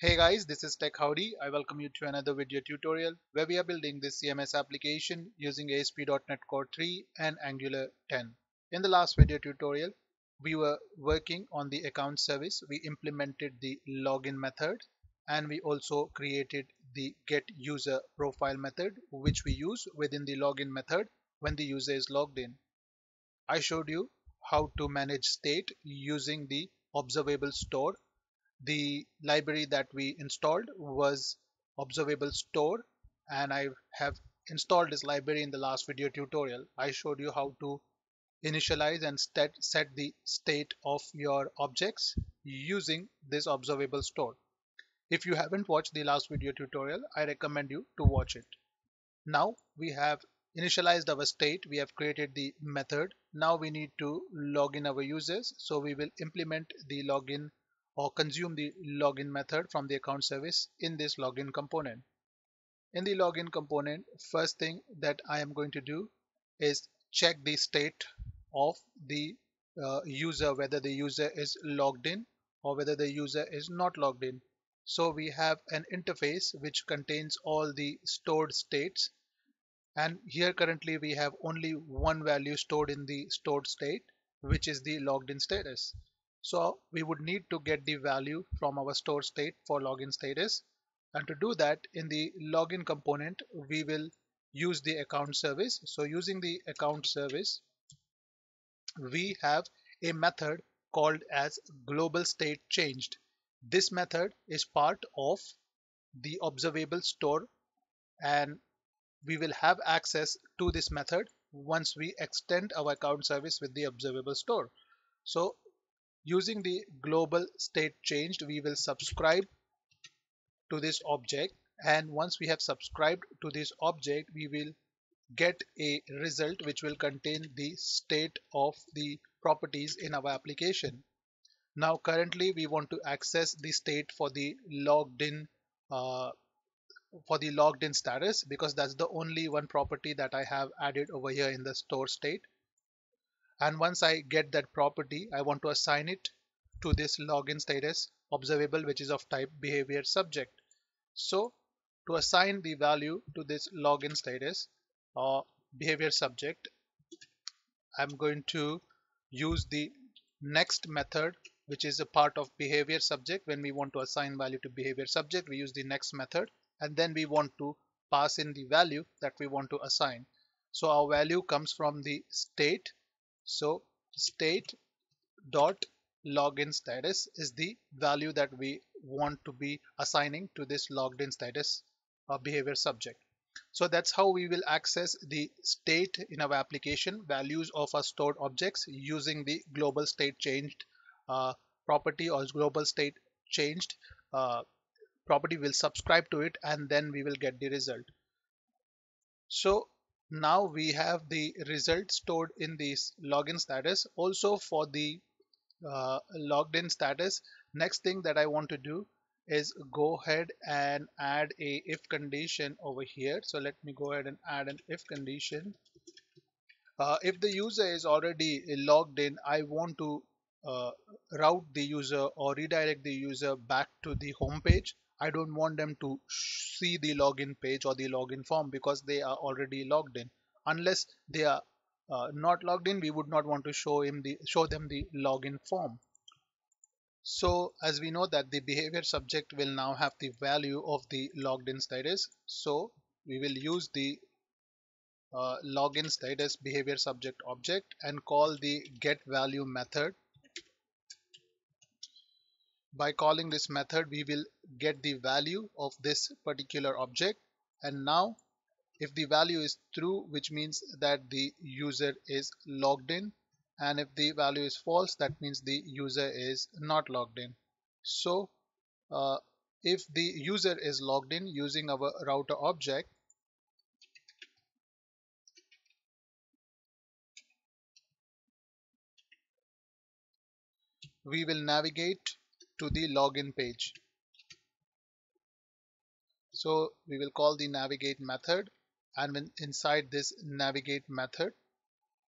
Hey guys, this is Tech Howdy. I welcome you to another video tutorial where we are building this CMS application using ASP.NET Core 3 and Angular 10. In the last video tutorial, we were working on the account service. We implemented the login method and we also created the get user profile method which we use within the login method when the user is logged in. I showed you how to manage state using the observable store the library that we installed was observable store and I have installed this library in the last video tutorial. I showed you how to initialize and set the state of your objects using this observable store. If you haven't watched the last video tutorial, I recommend you to watch it. Now we have initialized our state, we have created the method. Now we need to log in our users. So we will implement the login or consume the login method from the account service in this login component. In the login component, first thing that I am going to do is check the state of the uh, user, whether the user is logged in or whether the user is not logged in. So we have an interface which contains all the stored states and here currently we have only one value stored in the stored state which is the logged in status. So we would need to get the value from our store state for login status. And to do that in the login component, we will use the account service. So using the account service, we have a method called as global state changed. This method is part of the observable store and we will have access to this method once we extend our account service with the observable store. So Using the global state changed, we will subscribe to this object and once we have subscribed to this object, we will get a result which will contain the state of the properties in our application. Now currently we want to access the state for the logged in uh, for the logged in status because that's the only one property that I have added over here in the store state and once I get that property I want to assign it to this login status observable which is of type behavior subject. So to assign the value to this login status or behavior subject I'm going to use the next method which is a part of behavior subject. When we want to assign value to behavior subject we use the next method and then we want to pass in the value that we want to assign. So our value comes from the state so state dot login status is the value that we want to be assigning to this logged in status uh, behavior subject. So that's how we will access the state in our application values of our stored objects using the global state changed uh, property or global state changed uh, property will subscribe to it and then we will get the result. So now we have the result stored in this login status. Also for the uh, logged in status next thing that I want to do is go ahead and add a if condition over here. So let me go ahead and add an if condition. Uh, if the user is already logged in I want to uh, route the user or redirect the user back to the home page I don't want them to see the login page or the login form because they are already logged in. Unless they are uh, not logged in, we would not want to show him the show them the login form. So as we know that the behavior subject will now have the value of the logged in status. So we will use the uh, login status behavior subject object and call the get value method by calling this method, we will get the value of this particular object. And now if the value is true, which means that the user is logged in. And if the value is false, that means the user is not logged in. So uh, if the user is logged in using our router object, we will navigate to the login page. So we will call the navigate method. And when inside this navigate method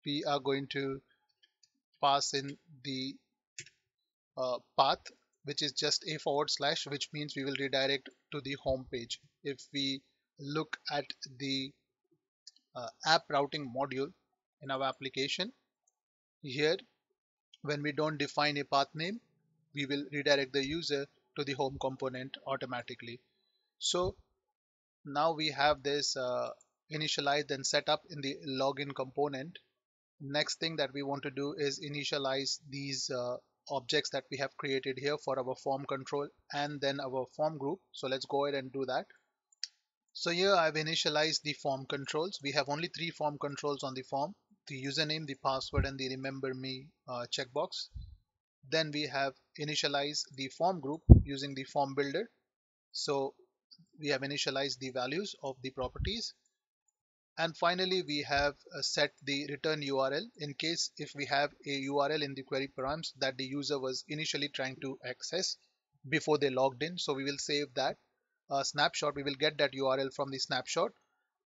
we are going to pass in the uh, path which is just a forward slash which means we will redirect to the home page. If we look at the uh, app routing module in our application here when we don't define a path name we will redirect the user to the home component automatically. So now we have this uh, initialized and set up in the login component. Next thing that we want to do is initialize these uh, objects that we have created here for our form control and then our form group. So let's go ahead and do that. So here I've initialized the form controls. We have only three form controls on the form the username the password and the remember me uh, checkbox. Then we have initialized the form group using the form builder. So we have initialized the values of the properties. And finally we have uh, set the return URL in case if we have a URL in the query params that the user was initially trying to access before they logged in. So we will save that uh, snapshot. We will get that URL from the snapshot.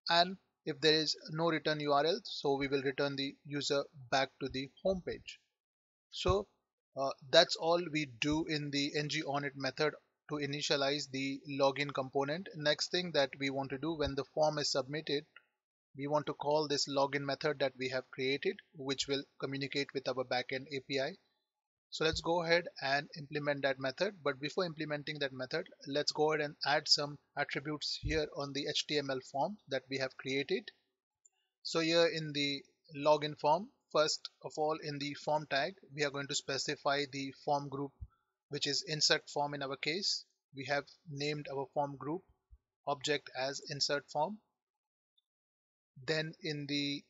And if there is no return URL so we will return the user back to the home page so uh, that's all we do in the ng onit method to initialize the login component. Next thing that we want to do when the form is submitted we want to call this login method that we have created which will communicate with our backend API so let's go ahead and implement that method. But before implementing that method let's go ahead and add some attributes here on the HTML form that we have created. So here in the login form first of all in the form tag we are going to specify the form group which is insert form in our case. We have named our form group object as insert form. Then in the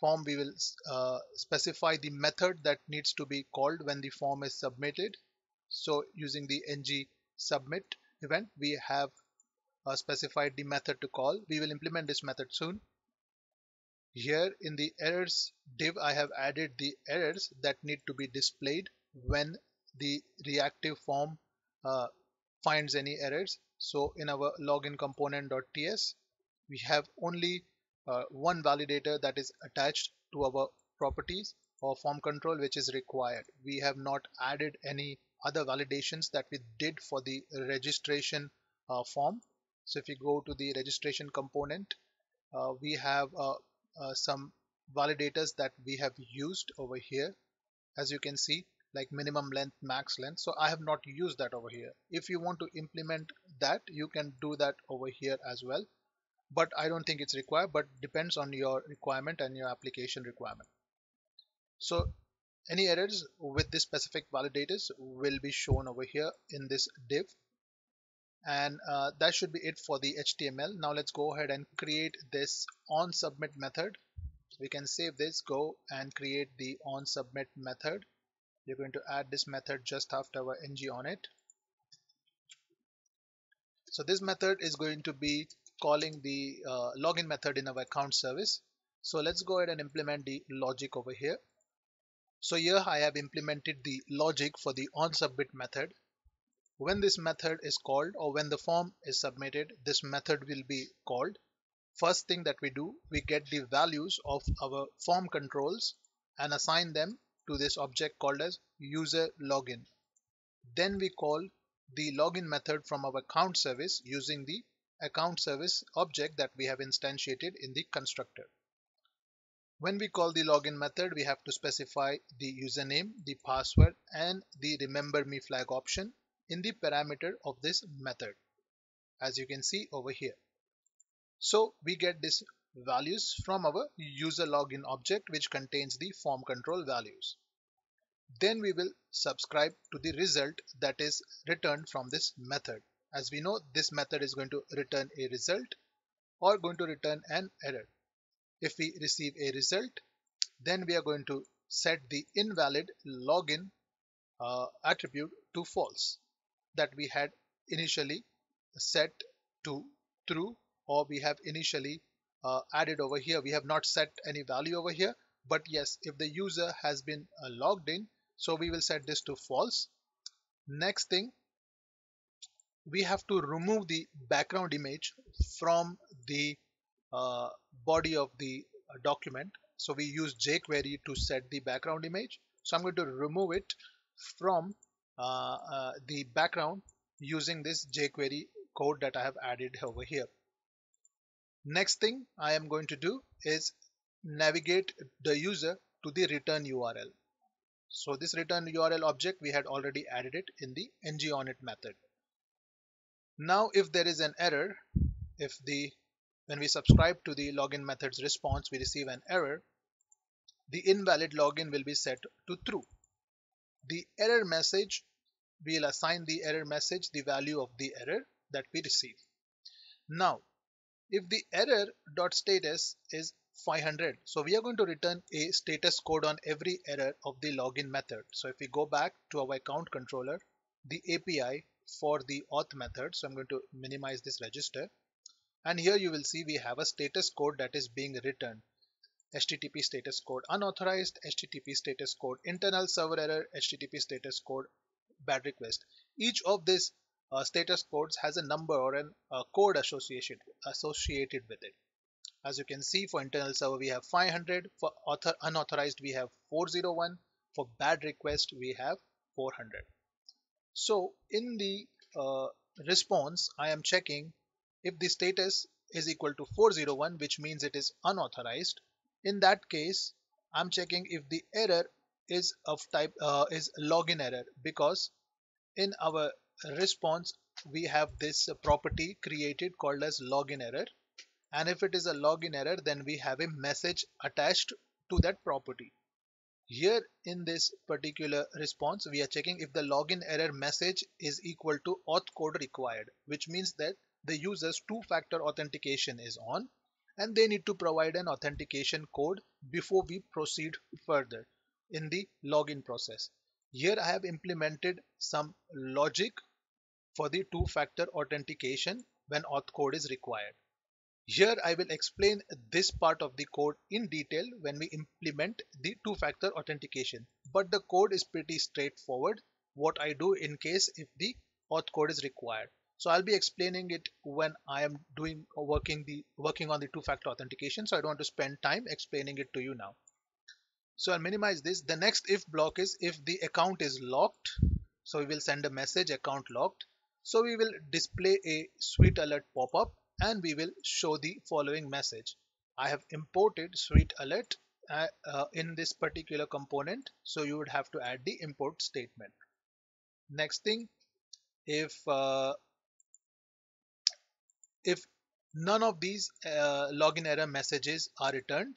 form we will uh, specify the method that needs to be called when the form is submitted. So using the ng submit event we have uh, specified the method to call. We will implement this method soon. Here in the errors div I have added the errors that need to be displayed when the reactive form uh, finds any errors so in our login component.ts we have only uh, one validator that is attached to our properties or form control which is required. We have not added any other validations that we did for the registration uh, form. So if you go to the registration component, uh, we have uh, uh, some validators that we have used over here. As you can see, like minimum length, max length. So I have not used that over here. If you want to implement that, you can do that over here as well. But I don't think it's required but depends on your requirement and your application requirement. So any errors with this specific validators will be shown over here in this div. And uh, that should be it for the HTML now let's go ahead and create this on submit method. We can save this go and create the on submit method you're going to add this method just after our ng on it so this method is going to be calling the uh, login method in our account service. So let's go ahead and implement the logic over here. So here I have implemented the logic for the onSubmit method. When this method is called or when the form is submitted, this method will be called. First thing that we do, we get the values of our form controls and assign them to this object called as user login. Then we call the login method from our account service using the account service object that we have instantiated in the constructor. When we call the login method, we have to specify the username, the password, and the remember me flag option in the parameter of this method, as you can see over here. So we get these values from our user login object, which contains the form control values. Then we will subscribe to the result that is returned from this method. As we know, this method is going to return a result or going to return an error. If we receive a result, then we are going to set the invalid login uh, attribute to false that we had initially set to true or we have initially uh, added over here. We have not set any value over here, but yes, if the user has been uh, logged in, so we will set this to false. Next thing, we have to remove the background image from the uh, body of the uh, document. So we use jQuery to set the background image. So I'm going to remove it from uh, uh, the background using this jQuery code that I have added over here. Next thing I am going to do is navigate the user to the return URL. So this return URL object we had already added it in the ngOnInit method. Now if there is an error, if the when we subscribe to the login method's response we receive an error, the invalid login will be set to true. The error message we'll assign the error message the value of the error that we receive. Now if the error dot status is 500 so we are going to return a status code on every error of the login method. So if we go back to our account controller the API for the auth method so I'm going to minimize this register. And here you will see we have a status code that is being returned HTTP status code unauthorized HTTP status code internal server error HTTP status code bad request. Each of these uh, status codes has a number or a uh, code associated associated with it as you can see for internal server we have 500, for author unauthorized we have 401, for bad request we have 400. So in the uh, response I am checking if the status is equal to 401 which means it is unauthorized. In that case I'm checking if the error is of type uh, is login error because in our response we have this property created called as login error and if it is a login error then we have a message attached to that property. Here in this particular response we are checking if the login error message is equal to auth code required which means that the user's two-factor authentication is on and they need to provide an authentication code before we proceed further in the login process. Here I have implemented some logic for the two-factor authentication when auth code is required. Here I will explain this part of the code in detail when we implement the two-factor authentication. But the code is pretty straightforward. What I do in case if the auth code is required. So I'll be explaining it when I am doing working the working on the two-factor authentication. So I don't want to spend time explaining it to you now. So I'll minimize this. The next if block is if the account is locked. So we will send a message account locked. So we will display a sweet alert pop-up and we will show the following message. I have imported sweet alert uh, uh, in this particular component so you would have to add the import statement. Next thing if uh, if none of these uh, login error messages are returned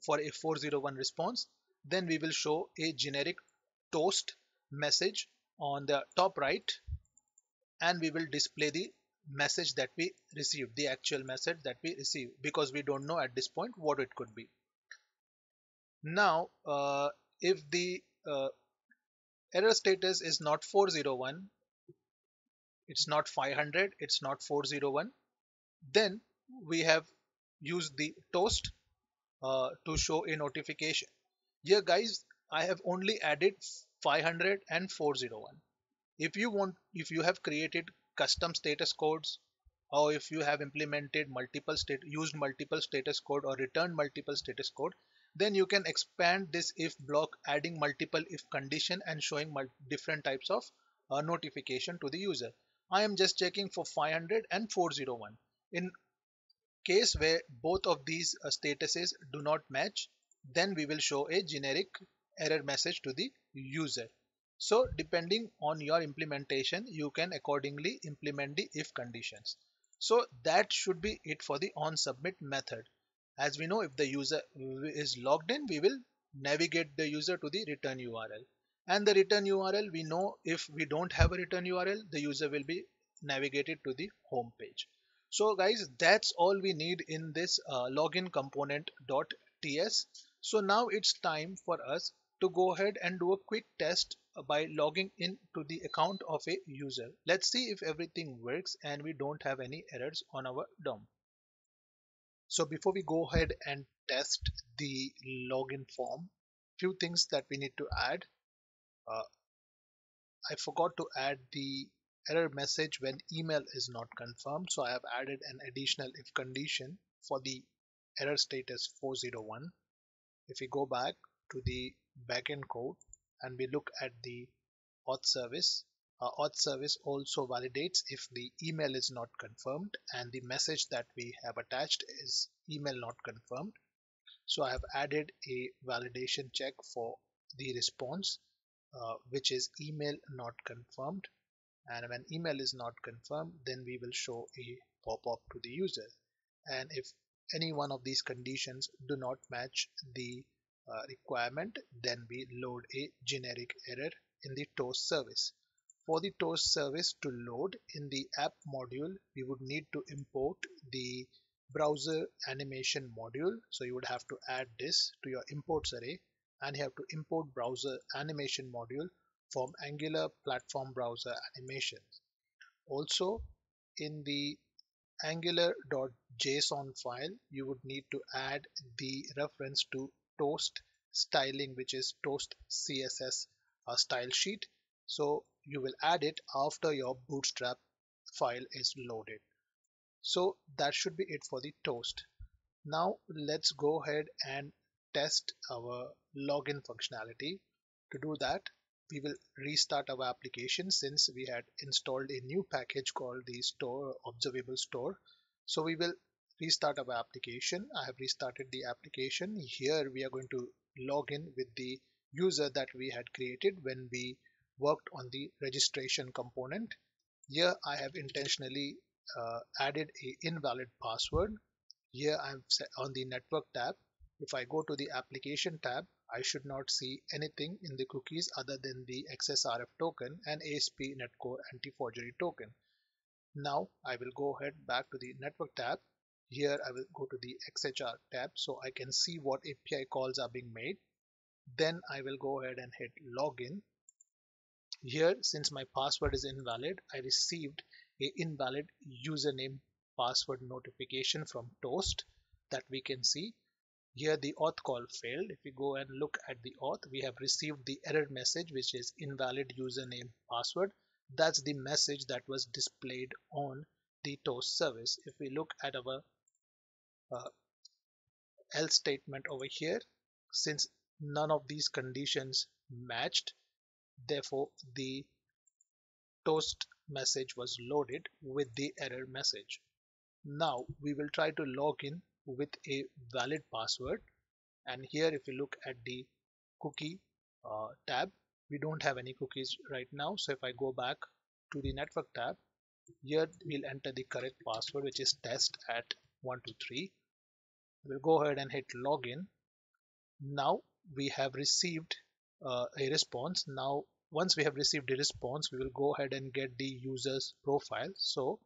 for a 401 response then we will show a generic toast message on the top right and we will display the message that we received, the actual message that we received, because we don't know at this point what it could be. Now, uh, if the uh, error status is not 401, it's not 500, it's not 401, then we have used the toast uh, to show a notification. Here guys, I have only added 500 and 401. If you want, if you have created custom status codes or if you have implemented multiple state used multiple status code or returned multiple status code then you can expand this if block adding multiple if condition and showing different types of uh, notification to the user. I am just checking for 500 and 401 in case where both of these uh, statuses do not match then we will show a generic error message to the user so depending on your implementation, you can accordingly implement the if conditions. So that should be it for the on submit method. As we know, if the user is logged in, we will navigate the user to the return URL. And the return URL, we know if we don't have a return URL, the user will be navigated to the home page. So guys, that's all we need in this uh, login component.ts. So now it's time for us to go ahead and do a quick test by logging in to the account of a user. Let's see if everything works and we don't have any errors on our DOM. So before we go ahead and test the login form, few things that we need to add. Uh, I forgot to add the error message when email is not confirmed. So I have added an additional if condition for the error status 401. If we go back to the backend code and we look at the auth service. Uh, auth service also validates if the email is not confirmed and the message that we have attached is email not confirmed. So I have added a validation check for the response uh, which is email not confirmed and when email is not confirmed then we will show a pop-up to the user and if any one of these conditions do not match the uh, requirement then we load a generic error in the toast service for the toast service to load in the app module we would need to import the browser animation module so you would have to add this to your imports array and you have to import browser animation module from Angular platform browser animations. Also in the angular.json file you would need to add the reference to toast styling which is toast css uh, style sheet so you will add it after your bootstrap file is loaded so that should be it for the toast now let's go ahead and test our login functionality. To do that, we will restart our application since we had installed a new package called the store observable store. So we will restart our application. I have restarted the application. Here we are going to log in with the user that we had created when we worked on the registration component. Here I have intentionally uh, added a invalid password. Here I'm on the network tab if I go to the application tab, I should not see anything in the cookies other than the XSRF token and ASP.NET Core anti-forgery token. Now I will go ahead back to the network tab. Here I will go to the XHR tab so I can see what API calls are being made. Then I will go ahead and hit login. Here since my password is invalid, I received a invalid username password notification from Toast that we can see here the auth call failed. If we go and look at the auth, we have received the error message which is invalid username password. That's the message that was displayed on the toast service. If we look at our uh, else statement over here, since none of these conditions matched, therefore the toast message was loaded with the error message. Now we will try to log in with a valid password. And here if you look at the cookie uh, tab we don't have any cookies right now. So if I go back to the network tab here we'll enter the correct password which is test at 123 we'll go ahead and hit login now we have received uh, a response now once we have received a response we will go ahead and get the user's profile so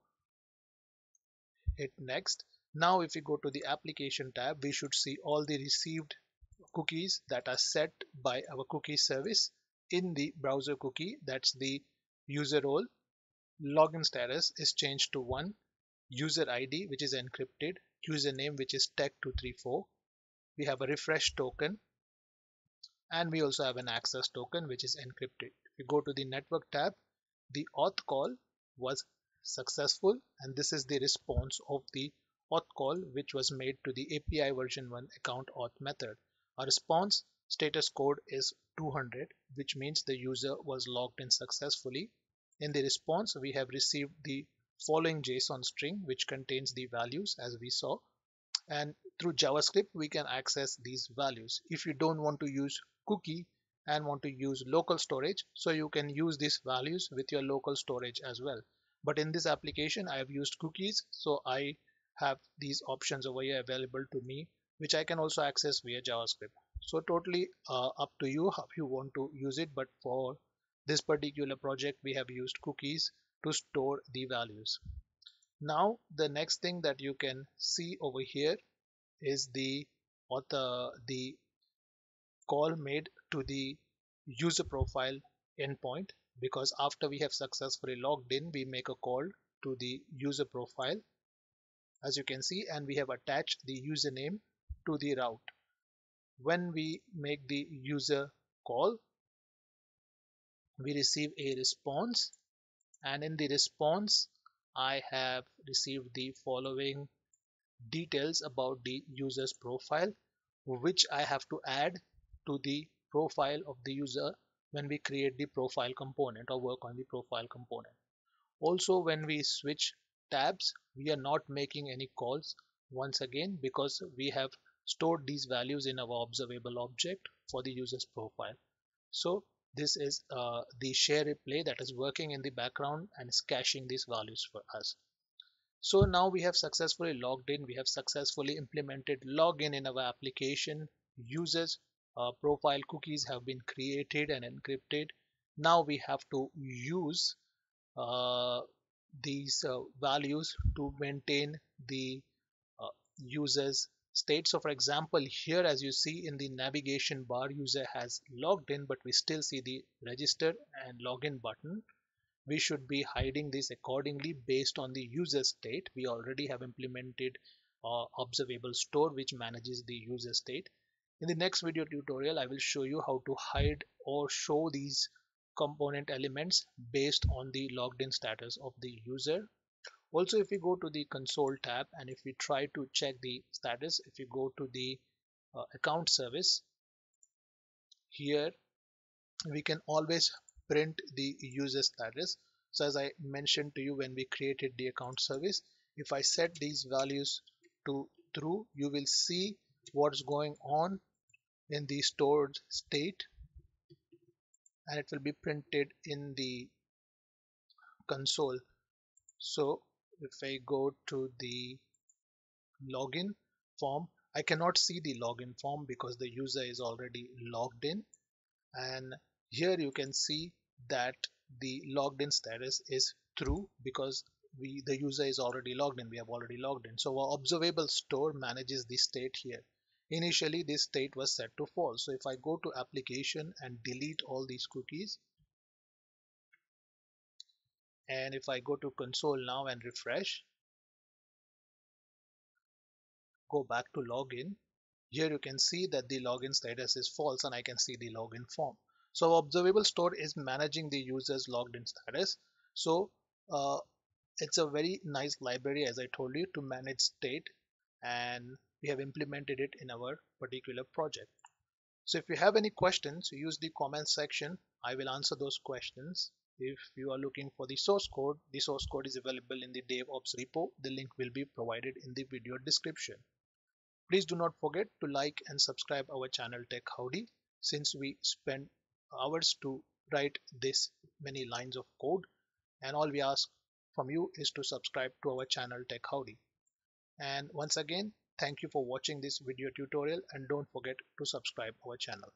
hit next now if we go to the application tab, we should see all the received cookies that are set by our cookie service in the browser cookie. That's the user role. Login status is changed to 1. User ID which is encrypted. Username which is tech234. We have a refresh token and we also have an access token which is encrypted. If we go to the network tab, the auth call was successful and this is the response of the auth call which was made to the API version 1 account auth method. Our response status code is 200 which means the user was logged in successfully. In the response we have received the following JSON string which contains the values as we saw and through JavaScript we can access these values. If you don't want to use cookie and want to use local storage so you can use these values with your local storage as well. But in this application I have used cookies so I have these options over here available to me which I can also access via JavaScript. So totally uh, up to you how you want to use it but for this particular project we have used cookies to store the values. Now the next thing that you can see over here is the author the call made to the user profile endpoint because after we have successfully logged in we make a call to the user profile as you can see and we have attached the username to the route when we make the user call we receive a response and in the response I have received the following details about the user's profile which I have to add to the profile of the user when we create the profile component or work on the profile component. Also when we switch tabs we are not making any calls once again because we have stored these values in our observable object for the user's profile. So this is uh, the share replay that is working in the background and is caching these values for us. So now we have successfully logged in. We have successfully implemented login in our application. Users uh, profile cookies have been created and encrypted. Now we have to use uh, these uh, values to maintain the uh, users state. So for example, here as you see in the navigation bar, user has logged in, but we still see the register and login button. We should be hiding this accordingly based on the user state. We already have implemented uh, observable store which manages the user state. In the next video tutorial i will show you how to hide or show these component elements based on the logged in status of the user also if we go to the console tab and if we try to check the status if you go to the uh, account service here we can always print the user status. So as I mentioned to you when we created the account service if I set these values to true you will see what's going on in the stored state and it will be printed in the console. So if I go to the login form I cannot see the login form because the user is already logged in. And here you can see that the logged in status is true because we the user is already logged in. We have already logged in. So our observable store manages the state here. Initially this state was set to false. So if I go to application and delete all these cookies and if I go to console now and refresh go back to login here you can see that the login status is false and I can see the login form so observable store is managing the user's logged in status. So uh, it's a very nice library as I told you to manage state and we have implemented it in our particular project. So if you have any questions, use the comment section. I will answer those questions. If you are looking for the source code, the source code is available in the DevOps repo. The link will be provided in the video description. Please do not forget to like and subscribe our channel Tech Howdy since we spend hours to write this many lines of code and all we ask from you is to subscribe to our channel Tech Howdy. And once again, thank you for watching this video tutorial and don't forget to subscribe our channel.